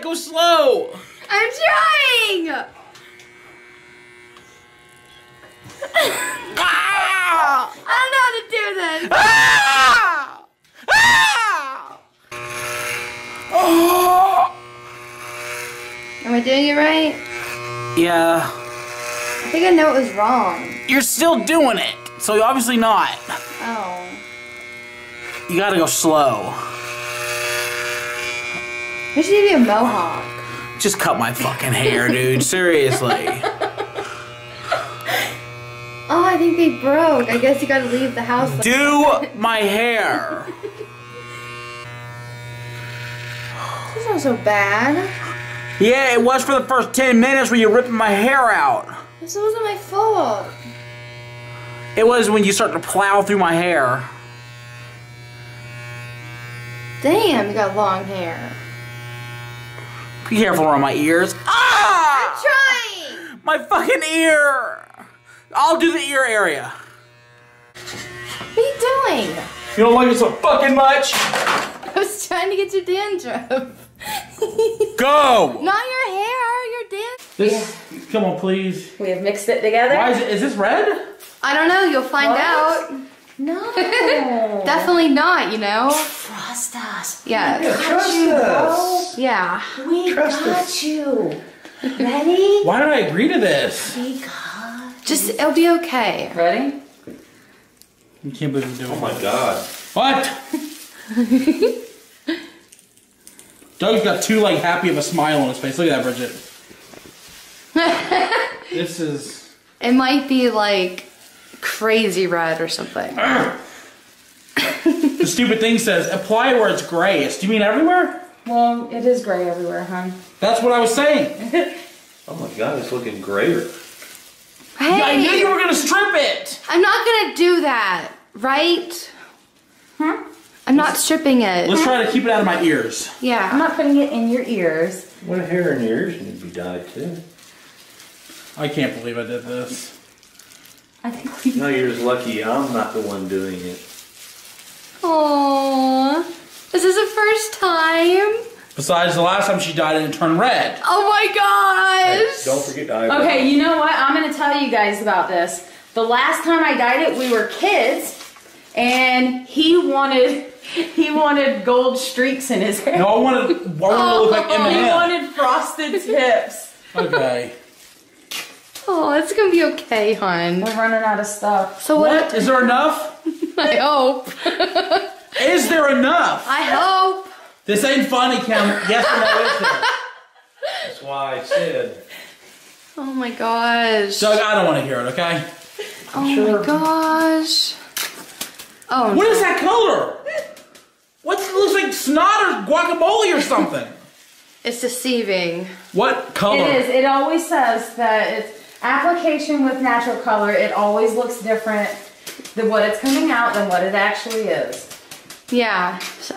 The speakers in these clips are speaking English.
Go slow. I'm trying! Ah! I don't know how to do this. Ah! Ah! Oh! Am I doing it right? Yeah. I think I know what was wrong. You're still doing it. So obviously not. Oh. You gotta go slow. There should be a mohawk. Just cut my fucking hair, dude. Seriously. Oh, I think they broke. I guess you gotta leave the house. like- Do my hair. This is not so bad. Yeah, it was for the first 10 minutes when you're ripping my hair out. This wasn't my fault. It was when you start to plow through my hair. Damn, you got long hair. Be careful around my ears. Ah! I'm Trying! My fucking ear! I'll do the ear area. What are you doing? You don't like it so fucking much? I was trying to get your dandruff. Go! Not your hair, your dandruff. This, come on, please. We have mixed it together. Why is it? Is this red? I don't know, you'll find What? out. No. Definitely not, you know? Trust us. Yeah. Trust us. Yeah. We Trust got us. you. Ready? Why did I agree to this? We got. Just, it'll be okay. Ready? You can't believe you're doing Oh my god. What? Doug's got too like happy of a smile on his face. Look at that, Bridgette. this is. It might be like crazy red or something. Ah! The stupid thing says apply where it's grayest. Do you mean everywhere? Well, it is gray everywhere, huh? That's what I was saying. Oh my god, it's looking grayer. Hey, I knew you were gonna strip it. I'm not gonna do that, right? Huh? I'm not stripping it. Let's try to keep it out of my ears. Yeah, I'm not putting it in your ears. What hair in your ears need to be dyed too? I can't believe I did this. I think we. No, you're just lucky I'm not the one doing it. Aww. This is the first time. Besides, the last time she dyed it, it turned red. Oh my Hey, gosh. don't forget to eyebrows. Okay, you know what? I'm gonna tell you guys about this. The last time I dyed it, we were kids, and he wanted he wanted gold streaks in his hair. No, I wanted, I wanted to look like oh, He wanted frosted tips. Okay. Oh, it's gonna be okay, hon. We're running out of stuff. So what? What? Is there enough? I hope. Is there enough? I hope. This ain't funny, Kim. Yes or no, is there? That's why I said. Oh my gosh. Doug, I don't want to hear it, okay? Oh my gosh. Oh What is that color? What it looks like snot or guacamole or something? It's deceiving. What color? It is. It always says that it's application with natural color. It always looks different than what it's coming out than what it actually is. Yeah. So-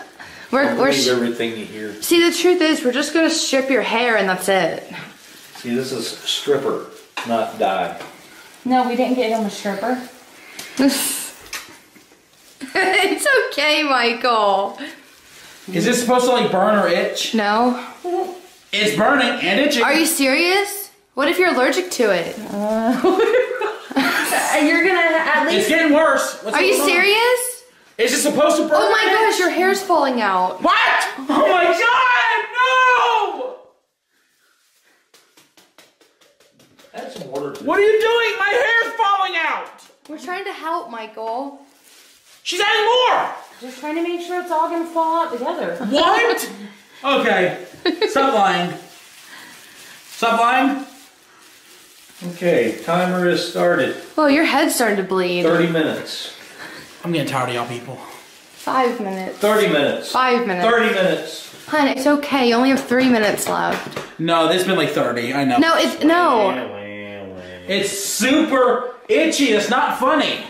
We're, Don't we're everything you hear. See, the truth is, we're just gonna strip your hair and that's it. See, this is stripper, not dye. No, we didn't get him a stripper. it's okay, Michael. Is this supposed to like burn or itch? No. It's burning and itching. Are you serious? What if you're allergic to it? Uh, You're gonna It's least. getting worse. What's Are you going on? serious? Is it supposed to burn? Oh my gosh, your hair's falling out. What? Oh my god! No! Add some water to What are you doing? My hair's falling out. We're trying to help, Michael. She's adding more. Just trying to make sure it's all gonna fall out together. What? okay. Stop lying. Stop lying. Okay, timer is started. Well, your head's starting to bleed. 30 minutes. I'm getting tired of y'all people. Five minutes. 30 minutes. Five minutes. 30 minutes. Hun, it's okay. You only have three minutes left. No, this has been like 30. I know. No, it's no. It's super itchy. It's not funny.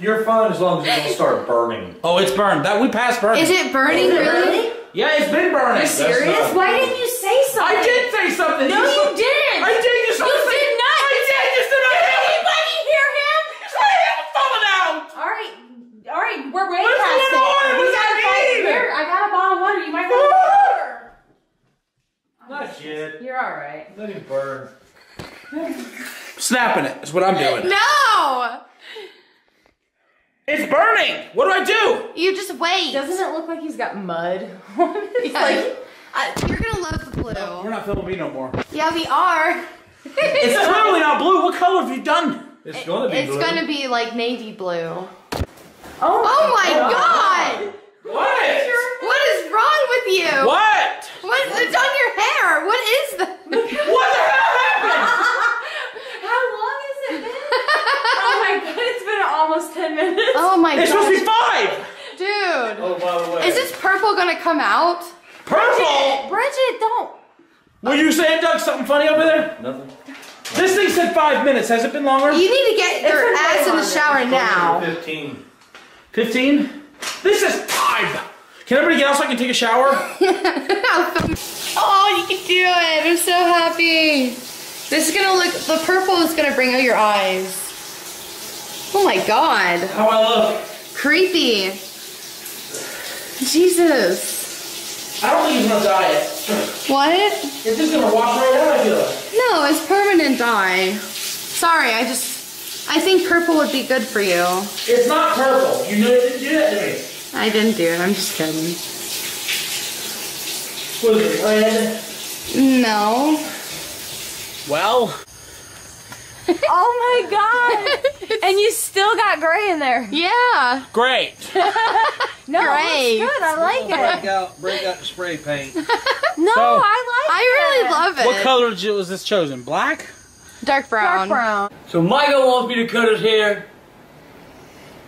You're fine as long as you don't start burning. Oh, it's burned. That we passed burning. Is it burning really? Yeah, it's been burning. That's serious? Why didn't you say something? I did say something. No, you didn't. I did. You, You did not. I did. You said I Did have. anybody hear him? You said I have fallen out. All right, all right, we're way What's past going it. on? We What does gotta that find- mean? Here, I got a bottle of water. You might want water. it. You're all right. Let him burn. Snapping it is what I'm doing. No! It's burning. What do I do? You just wait. Doesn't it look like he's got mud? it's Yeah. like I, you're gonna love the blue. We're not filming me no more. Yeah, we are. It's clearly not blue. What color have you done? It's gonna be It's blue. gonna be like navy blue. oh, Oh my god! What? What is wrong with you? What? What? It's on your hair. What is that? What the hell happened? How long has it been? oh Oh my god, it's been almost 10 minutes. oh my It's supposed to be five. Dude. Oh, by the way. Is this purple gonna come out? Purple. Bridgette, don't. Were you saying, Doug, something funny over there? Nothing. This thing said five minutes. Has it been longer? You need to get your been way ass in the shower now. 15. 15? This is five. Can everybody get out so I can take a shower? oh, you can do it. I'm so happy. This is gonna look, the purple is gonna bring out your eyes. Oh my god. How I look? Creepy. Jesus. I don't think he's gonna diet. What? It's just gonna wash right out, I feel like. No, it's permanent dye. Sorry, I just, I think purple would be good for you. It's not purple. You know, didn't do that to me. I didn't do it, I'm just kidding. What is it, red? No. Well, Oh my god. and you still got gray in there. Yeah. great. No, Great. it looks good. I like it. Break out, break out the spray paint. No, So- I like I it. really love it. What color j- was this chosen? Black? Dark brown. Dark brown. So Michael wants me to cut his hair.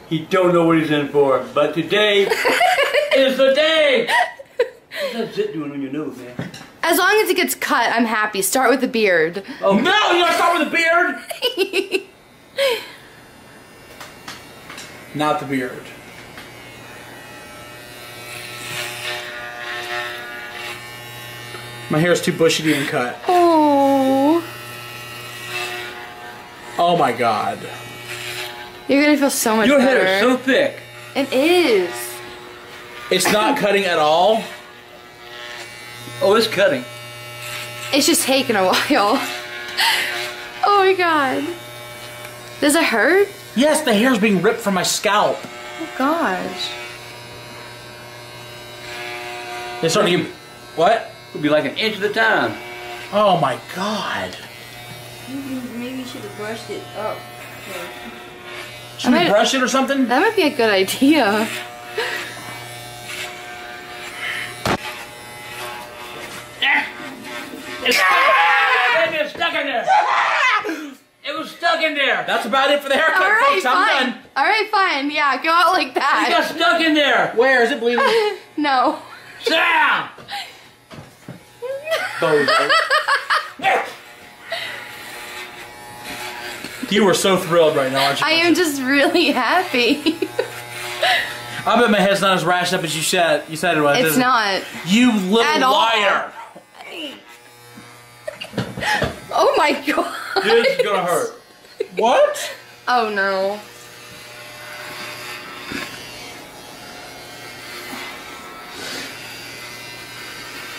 He don't know what he's in for, but today is the day. What's that zit doing on your nose, man? As long as it gets cut, I'm happy. Start with the beard. Oh no! You gotta start with the beard. Not the beard. My hair is too bushy to even cut. oh. Oh my god. You're gonna feel so much Your better. hair is so thick. It is. It's not cutting at all. Oh, it's cutting. It's just taking a while. oh my god. Does it hurt? Yes, the hair's being ripped from my scalp. Oh gosh. It's starting to get. What? It'll be like an inch at a time. Oh my god. Maybe you should have brushed it up. Should we might- brush it or something? That might be a good idea. Baby, it's stuck in there. It was stuck in there. That's about it for the haircut, All right, folks. I'm fine. done. All right, fine. Yeah, go out like that. It got stuck in there. Where is it bleeding? No. Sit down. Bozo. you were so thrilled right now, aren't you? I am just really happy. I bet my head's not as rashed up as you said. You said it was. it's is it? not. You little At all. Oh my god. This is gonna hurt. What? Oh no.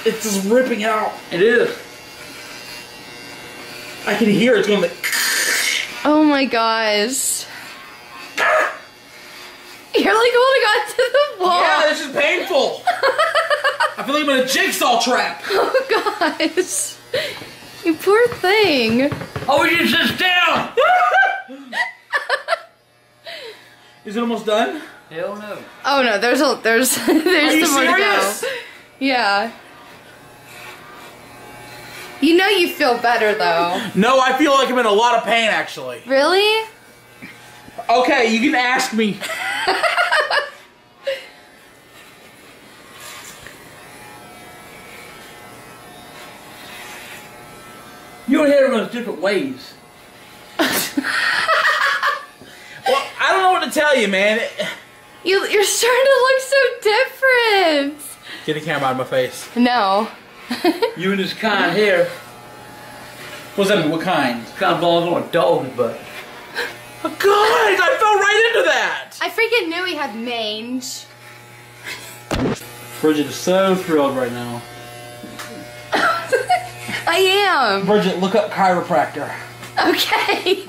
It's just ripping out. It is. I can hear it going like. Oh my gosh. You're like holding on to the wall. Yeah, this is painful. I feel like I'm in a jigsaw trap. Oh gosh. You poor thing. Oh, you sit down. Is it almost done? Hell no. Oh no, there's a there's there's Are you some more serious? to go. Yeah. You know you feel better though. No, I feel like I'm in a lot of pain actually. Really? Okay, you can ask me. Your hair runs different ways. Well, I don't know what to tell you, man. You you're starting to look so different. Get the camera out of my face. No. You and this kind here. What's that? What kind? kind of belongs on a dog's butt. Oh, God, I fell right into that. I freaking knew he had mange. Bridgette is so thrilled right now. I am. Bridgette, look up chiropractor. Okay.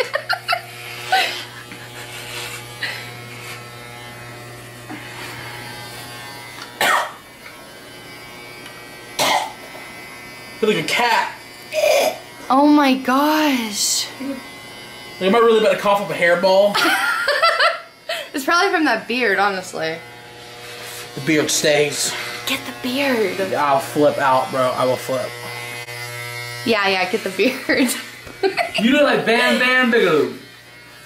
Feel like a cat. oh my gosh. Like, am I really about to cough up a hairball? It's probably from that beard, honestly. the beard stays. Get the beard. I'll flip out, bro. I will flip. Yeah, yeah, get the beard. You look like Bam Bam Bigelow.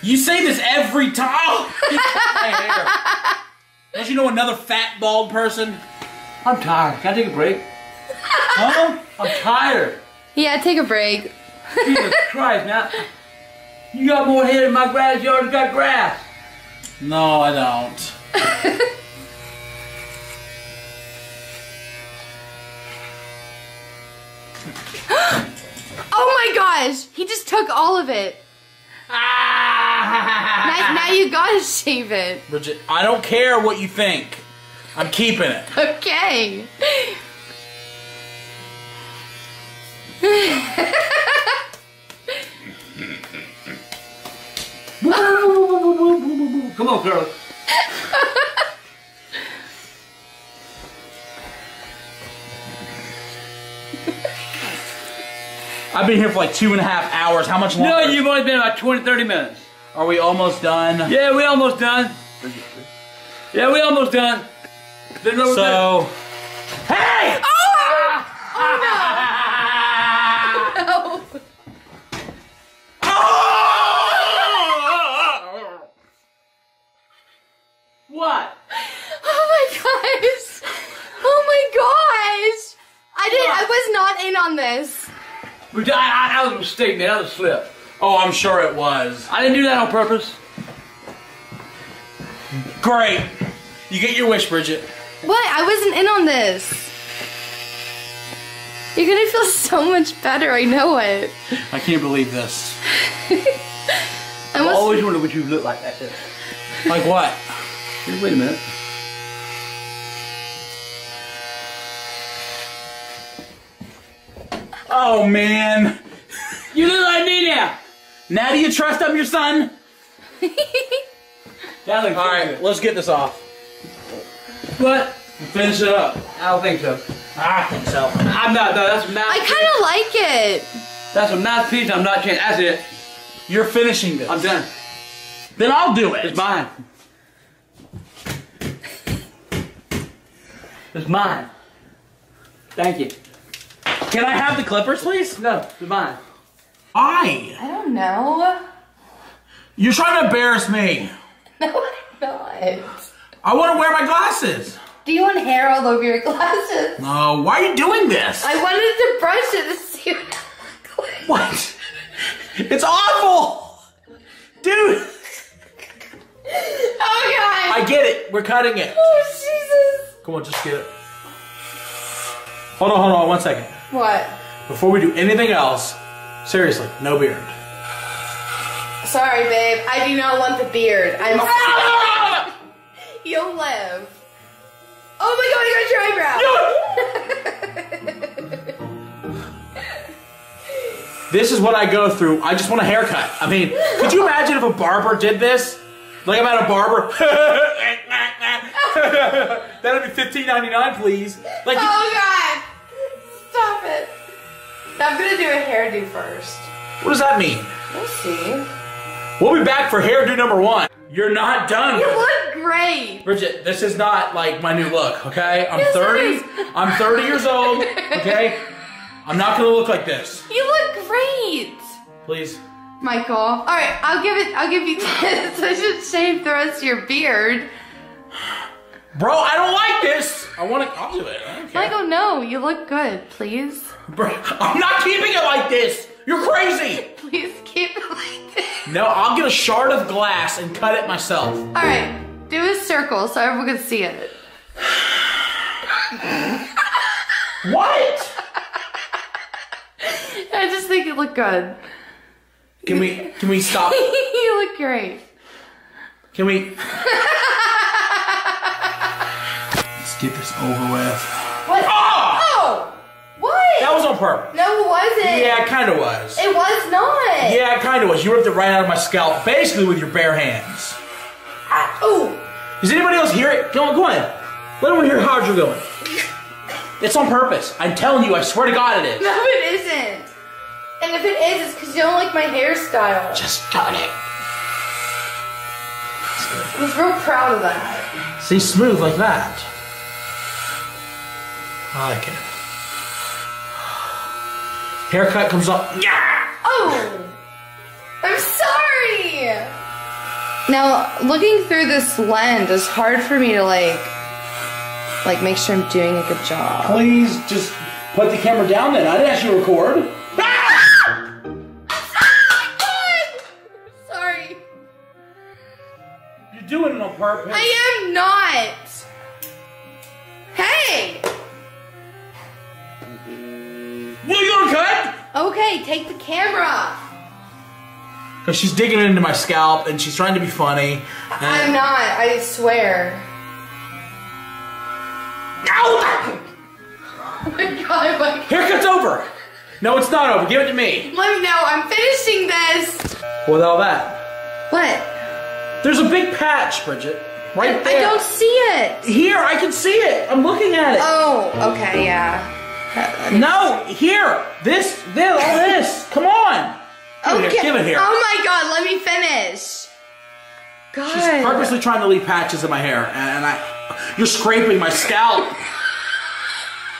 You say this every time. Oh. Don't you know another fat bald person? I'm tired. Can I take a break? Huh? I'm tired. yeah, take a break. Jesus Christ, now. You got more hair in my grass yard than got grass. No, I don't. Oh my gosh, he just took all of it. Ah! Now, now you gotta shave it. Bridgette, I don't care what you think. I'm keeping it. Okay. Come on, girl. I've been here for like two and a half hours. How much longer? No, you've only been about 20, 30 minutes. Are we almost done? Yeah, we almost done. Yeah, we almost done. There's no So, hey! Oh, Oh! What? oh my gosh. Oh my gosh. I didn't, I was not in on this. We- I, I, that was a mistake, man. That was a slip. Oh, I'm sure it was. I didn't do that on purpose. Great. You get your wish, Bridgette. What? I wasn't in on this. You're gonna feel so much better, I know it. I can't believe this. I I always wondered what you look like that. Like what? Wait a minute. Oh, man. You look like me now. Now do you trust I'm your son? That looks All right, let's get this off. What? Finish it up. I don't think so. I think so. I'm not. No, that's a I I kinda like it. That's a math piece. I'm not changing. That's it. You're finishing this. I'm done. Then I'll do it. It's mine. It's mine. Thank you. Can I have the clippers, please? No, it's mine. Why? I don't know. You're trying to embarrass me. No, I'm not. I want to wear my glasses. Do you want hair all over your glasses? No, why are you doing this? I wanted to brush it to see what it looked like. What? It's awful! Dude! Oh god! I get it. We're cutting it. oh Jesus! Come on, just get it. Hold on, hold on, one second. What? Before we do anything else, seriously, no beard. Sorry, babe. I do not want the beard. I'm. You'll live. Oh my god! I got your eyebrow. This is what I go through. I just want a haircut. I mean, could you imagine if a barber did this? Like I'm at a barber. That'd be fifteen ninety nine, please. Like, oh god! Stop it. Now I'm gonna do a hairdo first. what does that mean? We'll see. We'll be back for hairdo number one. You're not done. You look great. Bridgette, this is not like my new look, okay? I'm Yes, 30. I'm 30 years old, okay? I'm not gonna look like this. You look great. Please. Michael. All right, I'll give it. I'll give you this. I should shave the rest of your beard. Bro, I don't like this. I wanna, I'll do it. I don't. Michael, no, you look good. Please, Bro, I'm not keeping it like this. You're crazy. please keep it like this. No, I'll get a shard of glass and cut it myself. All right, do a circle so everyone can see it. What? I just think it looked good. Can we, can we stop? you look great. Can we? Let's get this over with. What? Ah! Oh, what? That was was on purpose. No, it wasn't. Yeah, it kind of was. It was not. Yeah, it kind of was. You ripped it right out of my scalp, basically with your bare hands. Ah, oh. Does anybody else hear it? Go on, go ahead. Let them hear how hard you're going. It's on purpose. I'm telling you, I swear to God it is. No, it isn't. And if it is, it's because you don't like my hairstyle. Just cut it. I was real proud of that. See, smooth like that. I like it. Haircut comes up. Yeah. Oh! I'm sorry! Now, looking through this lens is hard for me to like, like make sure I'm doing a good job. Please just put the camera down then. I didn't actually record. Ah! Sorry. You're doing it on purpose. I am not. Okay, take the camera. off. Because she's digging into my scalp and she's trying to be funny. I'm not, I swear. Ow! Oh my god, my Haircut's over. No, it's not over. Give it to me. Let me know, I'm finishing this. With all that, What? there's a big patch, Bridgette. Right I there. I don't see it. Here, I can see it. I'm looking at it. Oh, okay, yeah. No, here. This, this, all this. Come on. Give it here. Give it here. Oh my god, let me finish. God. She's purposely trying to leave patches in my hair, and I, you're scraping my scalp.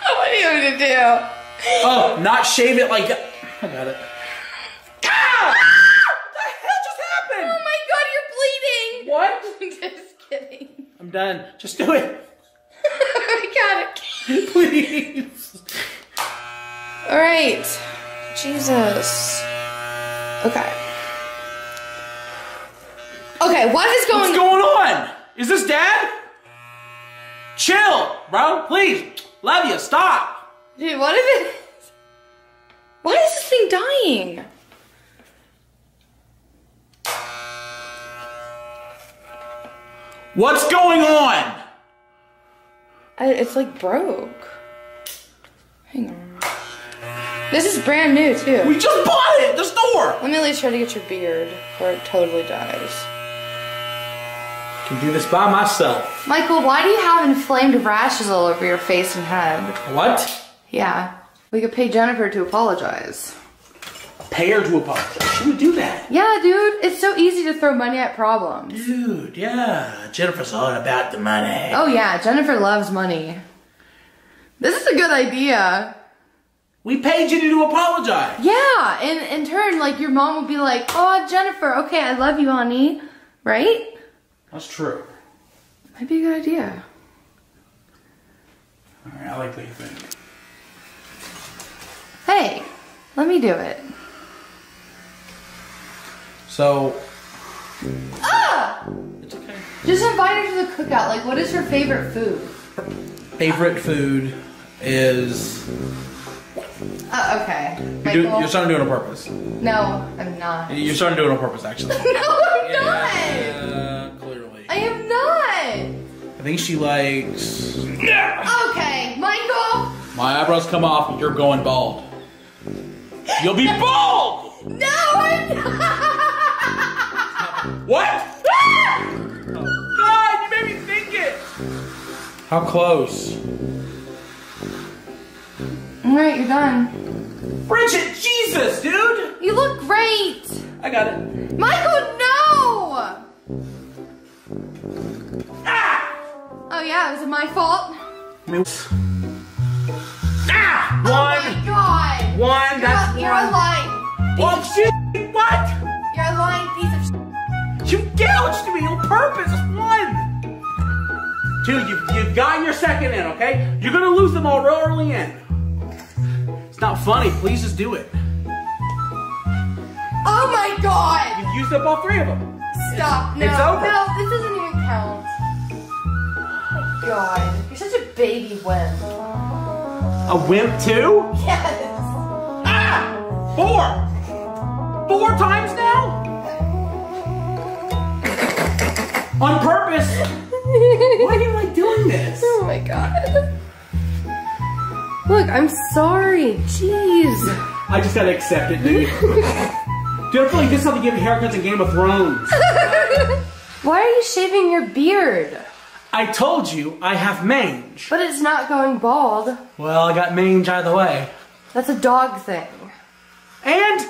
What are you going to do? Oh, not shave it like that. I got it. Ah! What the hell just happened? Oh my god, you're bleeding. What? Just kidding. I'm done. Just do it. I got it. Please. All right. Jesus. Okay. Okay, what is going What's going on? Is this dad? Chill, bro. Please. Love you. Stop. Dude, what is it? Why is this thing dying? What's going on? I, it's like broke. Hang on. This is brand new too. We just bought it at the store. Let me at least try to get your beard before it totally dies. Can do this by myself. Michael, why do you have inflamed rashes all over your face and head? What? Yeah. We could pay Jennifer to apologize. Pay her to apologize. She would do that. Yeah, dude, it's so easy to throw money at problems. Dude, yeah. Jennifer's all about the money. Oh yeah, Jennifer loves money. This is a good idea. We paid you to apologize. Yeah, and in turn, like your mom would be like, "Oh, Jennifer, okay, I love you, honey," right? That's true. Might be a good idea. All right, I like what you think. Hey, let me do it. So, Ah! it's okay. Just invite her to the cookout. Like, what is her favorite food? Favorite food is. Uh, okay. You're, do, you're starting to do it on purpose. no, I'm not. You're starting to do it on purpose, actually. No, I'm not. Yeah, clearly. I am not. I think she likes. Okay, Michael. My eyebrows come off, you're going bald. You'll be bald! No, I'm not. What? Oh, God, you made me think it! How close? All right, you're done. Bridgette, Jesus, dude! You look great. I got it. Michael, no. Ah! Oh yeah, it was it my fault? Ah! Oh One, my god. one, You're, that's a, you're a one. lying. Oh, shit! What? You're a lying piece of. You gouged me on purpose. It's one. Two, you you've gotten your second in, okay? You're gonna lose them all real early in. It's not funny. Please just do it. oh my god. You've used up all three of them. Stop. No. it's over. No, this doesn't even count. Oh my god. You're such a baby wimp. A wimp too? Yes. Ah! Four! Four times now? On purpose. Why do you like doing this? Oh my god. Look, I'm sorry. Jeez. I just gotta accept it, dude. dude, I feel like this is how they give haircuts in Game of Thrones. Why are you shaving your beard? I told you I have mange. But it's not going bald. Well, I got mange either way. That's a dog thing. And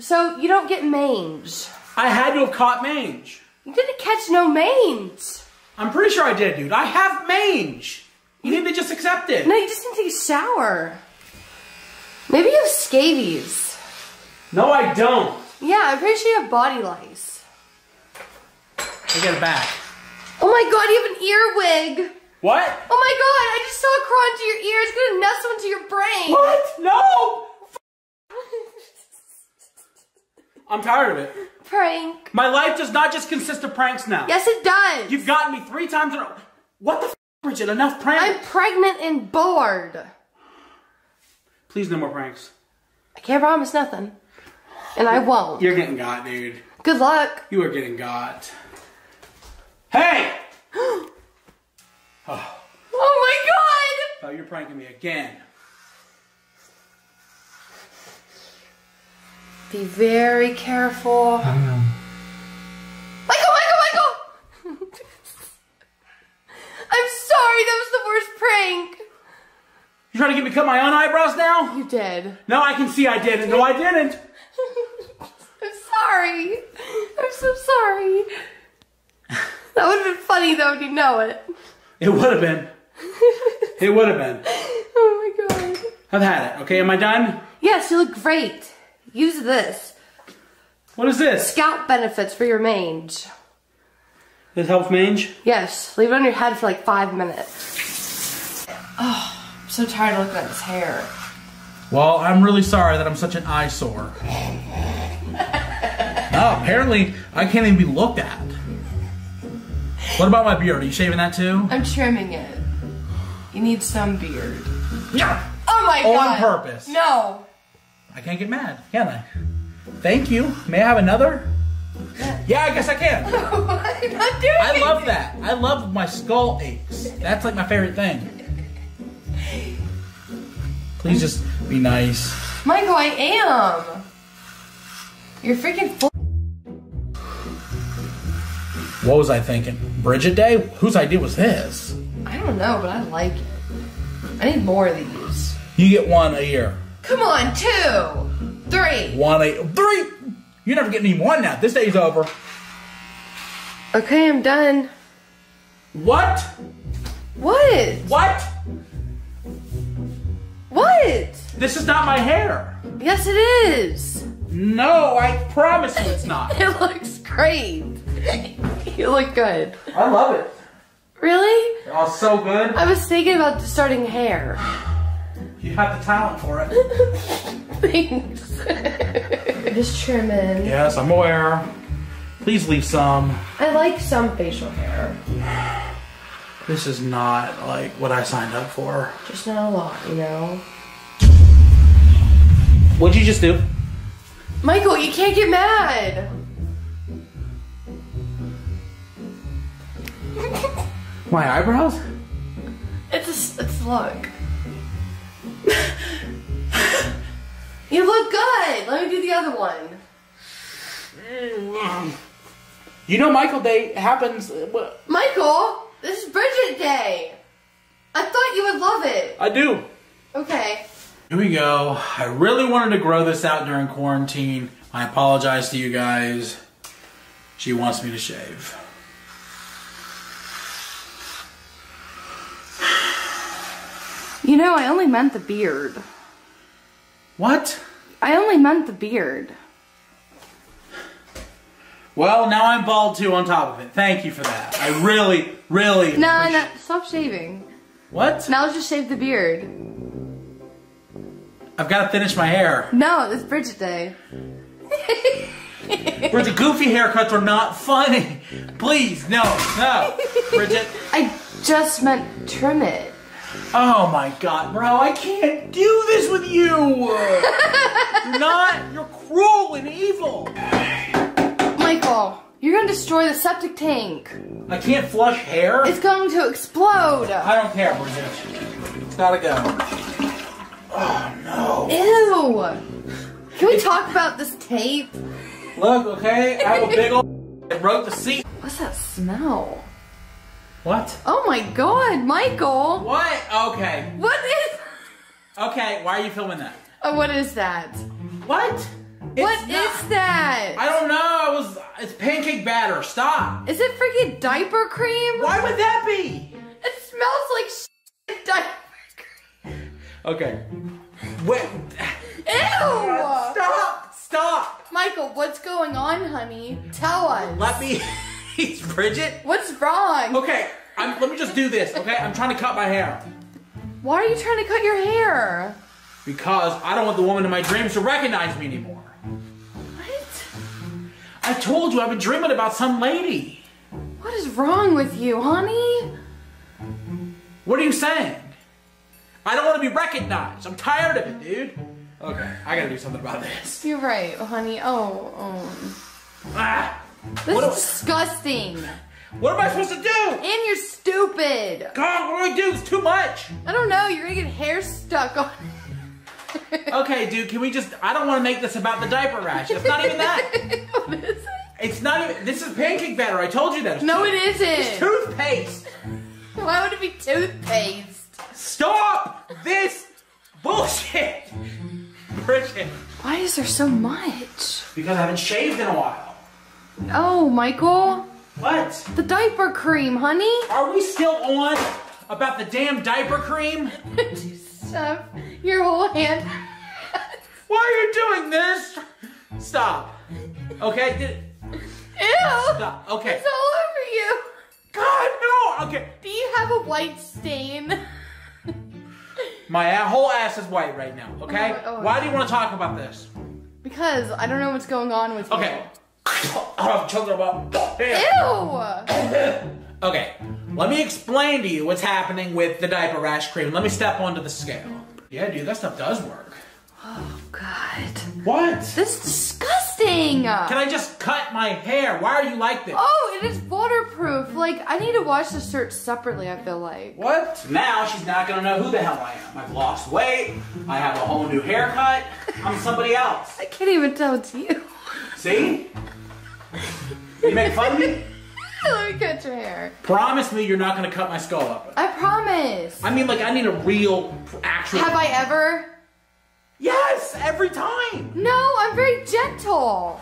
So you don't get mange. I had to have caught mange. You didn't catch no mange. I'm pretty sure I did, dude. I have mange. You need to just accept it. No, you just need to take a shower. Maybe you have scabies. No, I don't. Yeah, I'm pretty sure you have body lice. I get it back. Oh my god, you have an earwig. What? Oh my god, I just saw it crawl into your ear. It's gonna nestle into your brain. What? No! I'm tired of it. Prank. My life does not just consist of pranks now. Yes, it does. You've gotten me three times in a row. What the f, Bridgette? Enough pranks. I'm pregnant and bored. Please, no more pranks. I can't promise nothing. And I won't. You're getting got, dude. Good luck. You are getting got. Hey! oh. Oh my god! Oh, you're pranking me again. Be very careful. I don't know. Michael, Michael, Michael! I'm sorry, that was the worst prank. You trying to get me to cut my own eyebrows now? You did. No, I can see I didn't. No, I didn't. I'm sorry. I'm so sorry. That would have been funny though, if you know it. It would have been. It would have been. Oh my god. I've had it. Okay, am I done? Yes, you look great. Use this. What is this? Scalp benefits for your mange. This helps mange? Yes, leave it on your head for like five minutes. Oh, I'm so tired of looking at this hair. Well, I'm really sorry that I'm such an eyesore. oh, apparently I can't even be looked at. What about my beard? Are you shaving that too? I'm trimming it. You need some beard. Yeah. Oh my On god. On purpose. No. I can't get mad, can I? Thank you. May I have another? Yeah, I guess I can. I'm not doing I love that. I love my skull aches. That's like my favorite thing. Please just be nice. Michael, I am. You're freaking full. What was I thinking? Bridgette Day? Whose idea was this? I don't know, but I like it. I need more of these. You get one a year. Come on, two, three. One a three. You're never getting even one now. This day's over. Okay, I'm done. What? What? What? What? This is not my hair. Yes, it is. No, I promise you it's not. It looks great. you look good. I love it. Really? Oh, so good. I was thinking about starting hair. You have the talent for it. Thanks. Just trimming. Yes, I'm aware. Please leave some. I like some facial hair, This is not like what I signed up for. just not a lot, you know. What'd you just do? Michael, you can't get mad. My eyebrows? It's a, it's a look. You look good. Let me do the other one. You know Michael Day happens. uh, Michael, this is Bridgette Day. I thought you would love it. I do. Okay. Here we go. I really wanted to grow this out during quarantine. I apologize to you guys. She wants me to shave. You know, I only meant the beard. What? I only meant the beard. Well, now I'm bald too on top of it. Thank you for that. I really, really. No, no, stop shaving. What? Now let's just shave the beard. I've got to finish my hair. No, it's Bridgette Day. Bridgette, goofy haircuts are not funny. Please, no, no. Bridgette. I just meant trim it. Oh my god, bro, I can't do this with you. You're not. You're cruel and evil. Michael, you're gonna destroy the septic tank. I can't flush hair. It's going to explode. I don't care, Bridgette. It's gotta go. Oh no. Ew. Can we talk about this tape? Look, okay, I have a big old. It wrote the seat. What's that smell? What? Oh my god, Michael! What? Okay. What is. Okay, why are you filming that? Oh, what is that? What? What It's is that? I don't know. I was. It's pancake batter. Stop. Is it freaking diaper cream? Why would that be? It smells like diaper cream. Okay. Wait. Ew! Stop. Stop. Michael, what's going on, honey? Tell us. Let me. He's Bridgette. What's wrong? Okay. I'm, let me just do this. Okay. I'm trying to cut my hair Why are you trying to cut your hair? because I don't want the woman in my dreams to recognize me anymore. What? I told you I've been dreaming about some lady. What is wrong with you, honey? What are you saying? I don't want to be recognized. I'm tired of it, dude. Okay, I gotta do something about this. You're right, honey. Oh, oh. Ah, This What is disgusting. what am I supposed to do? And you're stupid. God, what do I do? It's too much. I don't know. You're gonna get hair stuck on. Okay, dude, can we just? I don't want to make this about the diaper rash. It's not even that. what is it? It's not even. This is pancake batter. I told you that. It's No, it It's isn't. toothpaste. Why would it be toothpaste? Stop this bullshit, Bridgette. Why is there so much? Because I haven't shaved in a while. Oh, Michael, What? the diaper cream, honey. Are we still on about the damn diaper cream? Stuff your whole hand. Why are you doing this? Stop. Okay. Did, Ew! stop. Okay. It's all over you. God no. Okay. Do you have a white stain? My whole ass is white right now. Okay. Oh, oh, Why do you want to talk about this? Because I don't know what's going on with you. Okay. I'm about. Ew! Okay. Let me explain to you what's happening with the diaper rash cream. Let me step onto the scale. Yeah, dude, that stuff does work. Oh, God. What? This is disgusting! Can I just cut my hair? Why are you like this? Oh, it is waterproof. Like, I need to wash the shirt separately, I feel like. What? Now she's not gonna know who the hell I am. I've lost weight. I have a whole new haircut. I'm somebody else. I can't even tell it's you. See? You make fun of me? Let me cut your hair. Promise me you're not gonna cut my skull up. I promise. I mean, like, I need a real, actual. Have I ever? Yes, every time. No, I'm very gentle.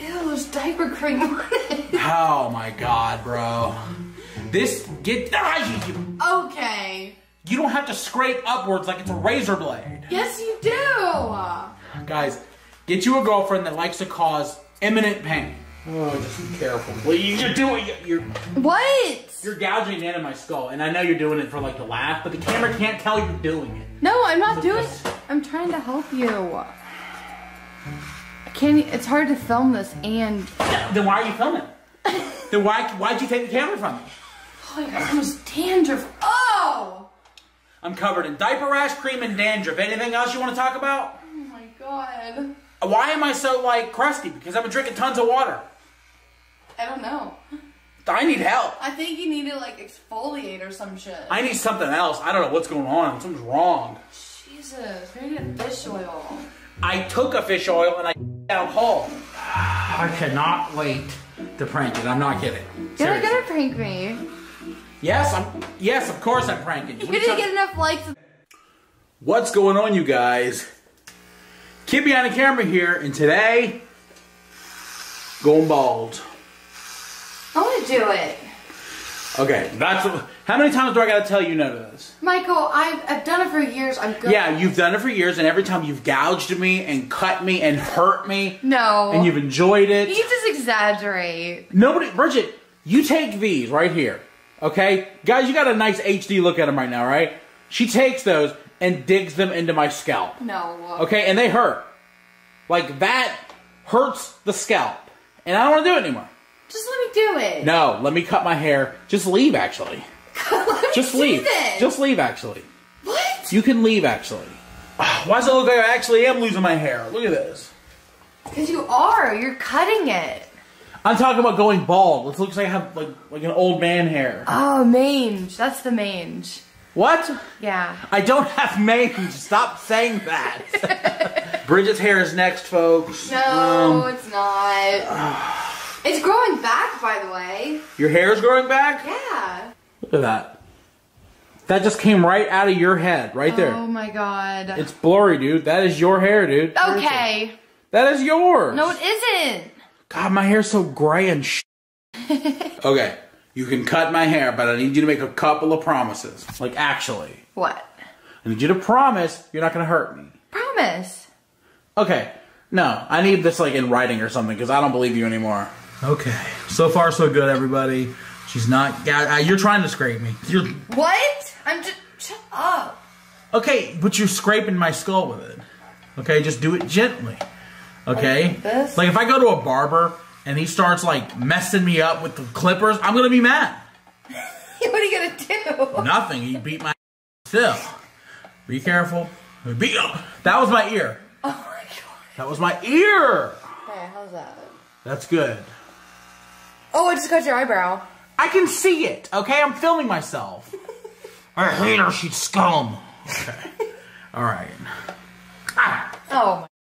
Ew, there's diaper cream on it. Oh my god, bro. This get ah, you, you, Okay. you don't have to scrape upwards like it's a razor blade. Yes, you do. Guys, get you a girlfriend that likes to cause imminent pain. Oh, just be careful. Please, you're doing you're What? you're gouging into my skull, and I know you're doing it for like to laugh, but the camera can't tell you're doing it. No, I'm not doing. I'm trying to help you. I can't. It's hard to film this and. Then why are you filming? then why why'd you take the camera from me? Oh, I got so much dandruff. Oh! I'm covered in diaper rash, cream, and dandruff. Anything else you want to talk about? Oh my god. Why am I so like crusty? Because I've been drinking tons of water. I don't know. I need help. I think you need to like exfoliate or some shit. I need something else. I don't know what's going on. Something's wrong. Jesus, maybe a fish oil. I took a fish oil and I down whole. I cannot wait to prank it. I'm not kidding. You're not Seriously. gonna prank me. Yes, I'm. Yes, of course I'm pranking you. You didn't get enough likes. What's going on, you guys? Kid behind the camera here, and today, going bald. I want to do it. Okay, that's how many times do I gotta tell you no to this? Michael, I've, I've done it for years. I'm good. Yeah, you've done it for years, and every time you've gouged me and cut me and hurt me, No. and you've enjoyed it. You just exaggerate. Nobody, Bridgette, you take these right here, okay? Guys, you got a nice HD look at them right now, right? She takes those and digs them into my scalp, No. okay? And they hurt. Like, that hurts the scalp. And I don't want to do it anymore. Just let me do it. No, let me cut my hair. Just leave, actually. let me Just do leave. this. Just leave, actually. What? You can leave, actually. Why does it look like I actually am losing my hair? Look at this. Because you are. You're cutting it. I'm talking about going bald. It looks like I have like like an old man hair. Oh, mange. That's the mange. What? Yeah. I don't have mange. Stop saying that. Bridgette's hair is next, folks. No, Um, it's not. it's growing back, by the way. your hair is growing back? Yeah. Look at that. That just came right out of your head, right there. Oh my god. It's blurry, dude. That is your hair, dude. okay. That is yours. No, it isn't. God, my hair's so gray and sh. okay, you can cut my hair, but I need you to make a couple of promises. Like, actually, What? I need you to promise you're not gonna hurt me. Promise. Okay, no, I need this like in writing or something because I don't believe you anymore. Okay, so far so good, everybody. She's not. Uh, you're trying to scrape me. You're What? I'm just. Shut up. okay, but you're scraping my skull with it. Okay, just do it gently. Okay, Like like if I go to a barber and he starts like messing me up with the clippers, I'm gonna be mad. what are you gonna do? Nothing. He beat my still. Be careful. Be, that was my ear. Oh my god. That was my ear. Hey, how's that? That's good. Oh, I just cut your eyebrow. I can see it. Okay, I'm filming myself. I hate her. She's scum. Okay. All right. Oh